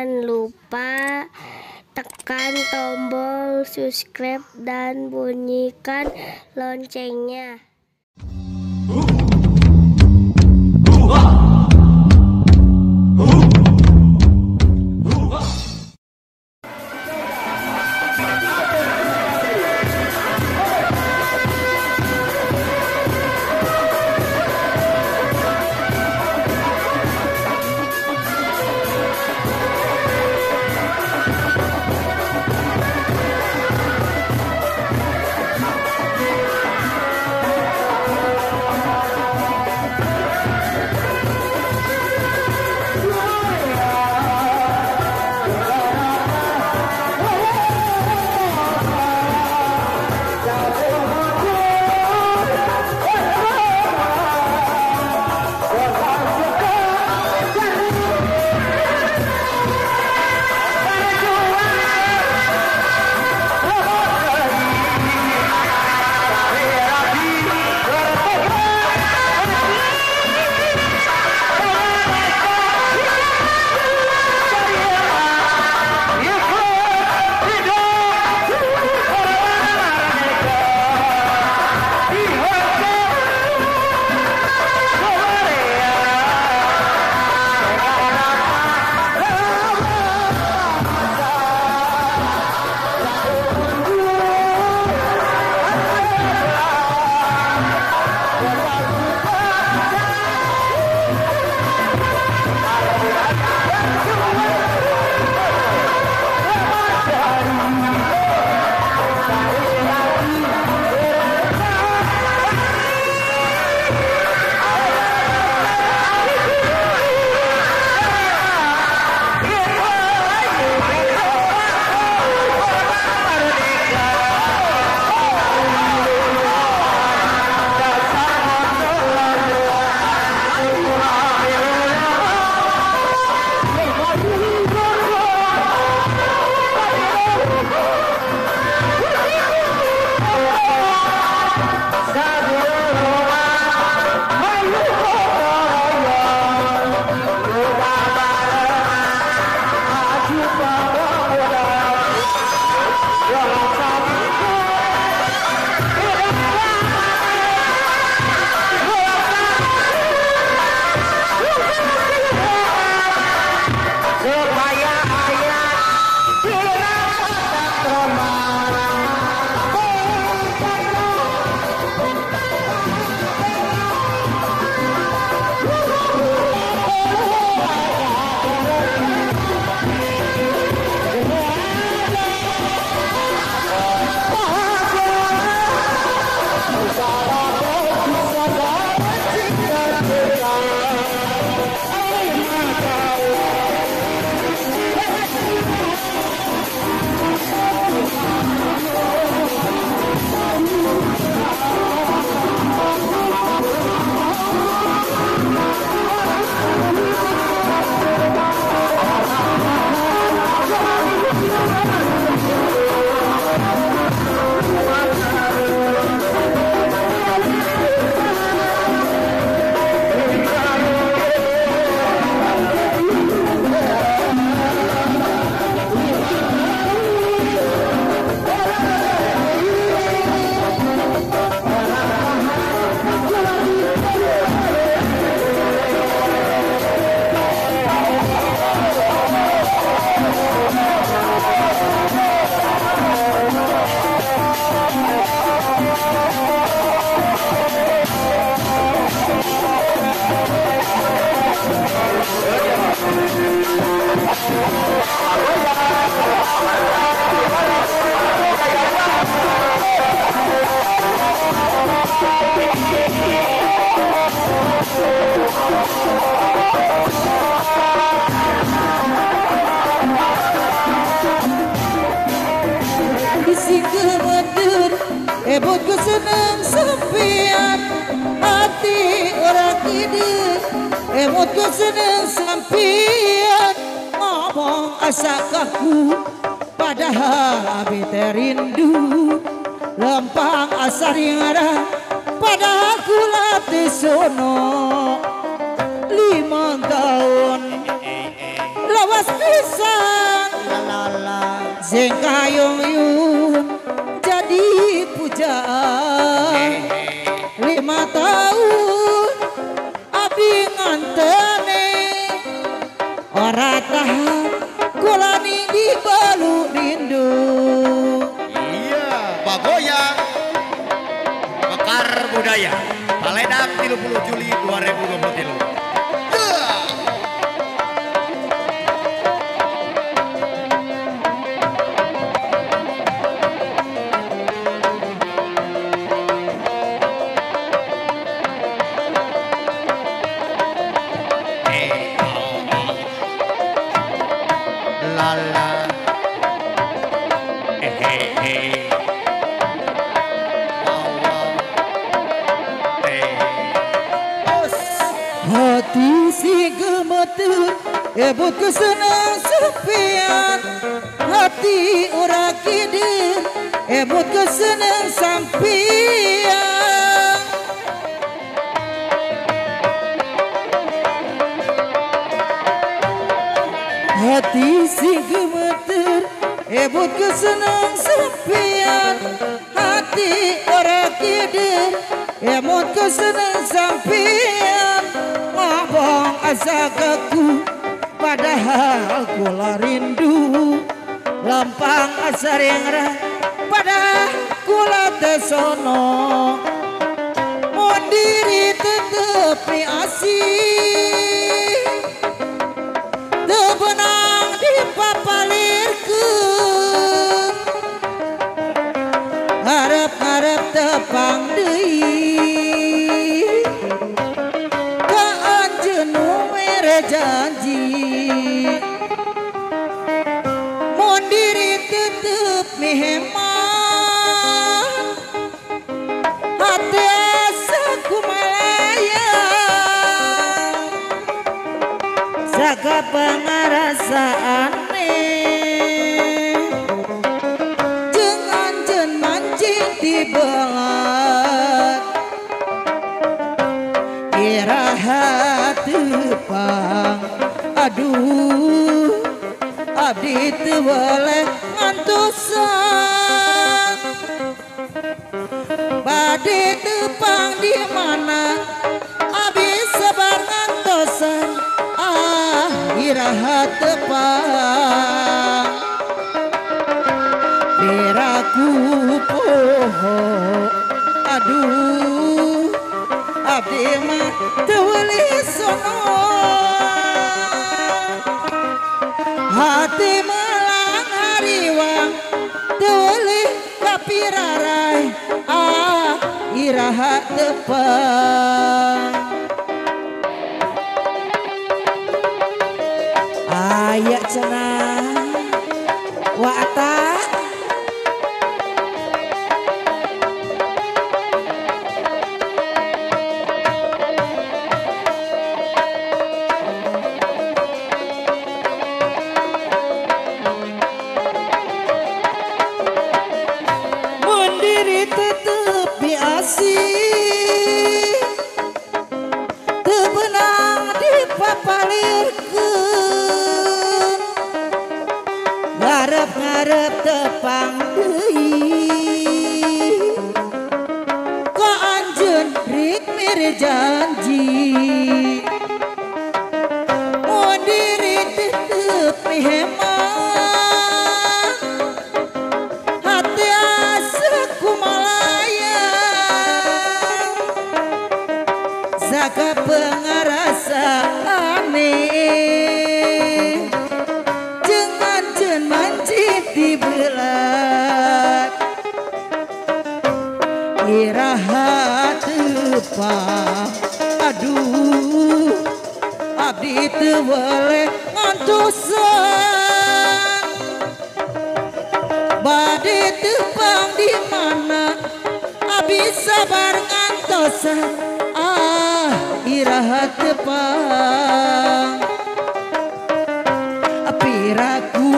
jangan lupa tekan tombol subscribe dan bunyikan loncengnya. Ebotku seneng sempian Ngomong asa kaku Padahal abi terindu Lempang asa ringara Padahal ku latih sono Lima tahun. Lawas pisan Zeng kayong yun jadi pujaan. Lima tahun antene ora tahan kula ninggi bolu rindu. Iya bagoyang mekar budaya. Kaledak 30 Juli 2023 ebut kesenang sepian hati ora kidir ebut kesenang sampian. Hati si gemeter ebut kesenang sepian hati ora kidir emot kesenang sampian padahal kula rindu lampang asa rengra padahal kula tesono tetep meheman Hati asa kumalaya Saka pengarasaan Jangan jen mancing di belat. Irahat tepang Aduh Abdi teu boleh ngantusan Bade tepang di mana? Abi sabar ngantosan Ah irahat tepang. Piraku poho Aduh Abdi mah tewali sono. Hati melang rarai ah iraha tepang rik mere janji Mun diri tetep hati asa kumalaya Zaka pengarasa aneh Jangan jen mancit di belat. Irahat tepang Aduh Abdi teu boleh ngantusan. Bade tepang di mana? Abi sabar ngantosan Ah iraha tepang Piraku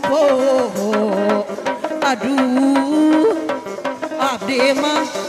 poho Aduh Abdi mah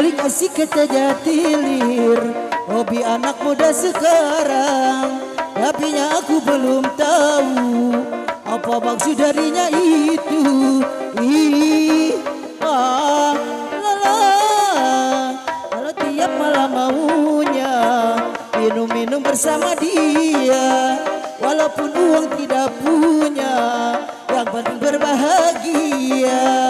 Balik asik kita jatilir Hobi anak muda sekarang Tapi aku belum tahu. Apa maksud darinya itu? Ih, ah, Kalau tiap malam maunya Minum-minum bersama dia Walaupun uang tidak punya Yang penting berbahagia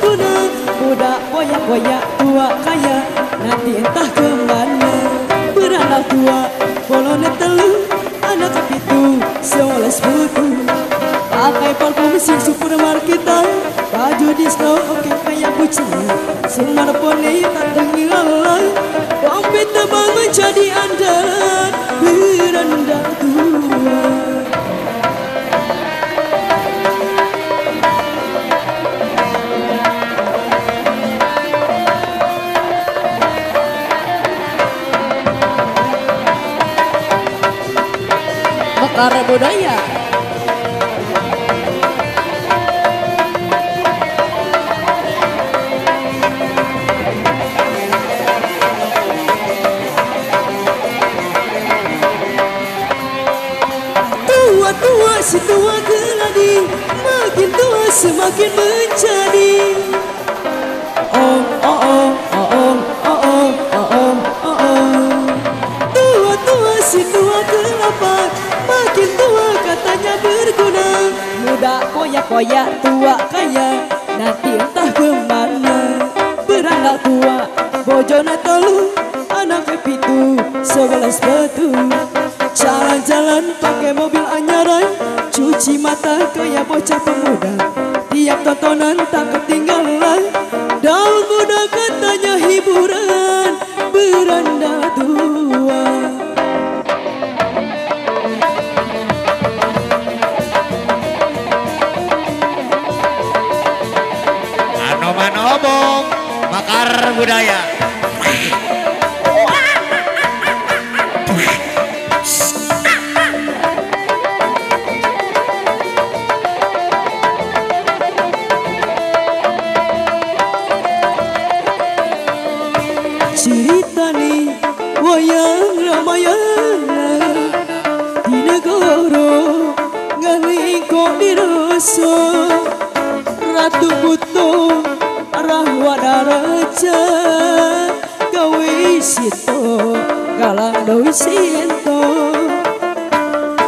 berguna Muda koyak tua kaya. Nanti entah ke mana. Beranak tua bolone telu. Anak kepitu seolah seputu Pakai parfum si supermarketan Baju disco oke kayak kucing Smartphone tak tenggelam. Dompet tebal menjadi andalan 不得已 Koyak-koyak tua kaya Nanti entah ke mana. Beranak tua Bojona telu Anak kepitu Sebelas batu Jalan-jalan pakai mobil anyaran Cuci mata kayak bocah pemuda. Tiap tontonan tak ketinggalan Ratu Buto Rahwana Raja Gawe sito Galang doi sinto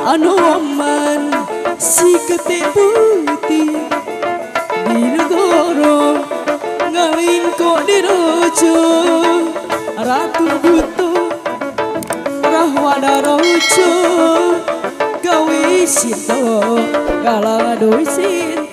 Anu aman si ketik putih di negara ngaling kok di rojo ratu doido, cả là gala xin.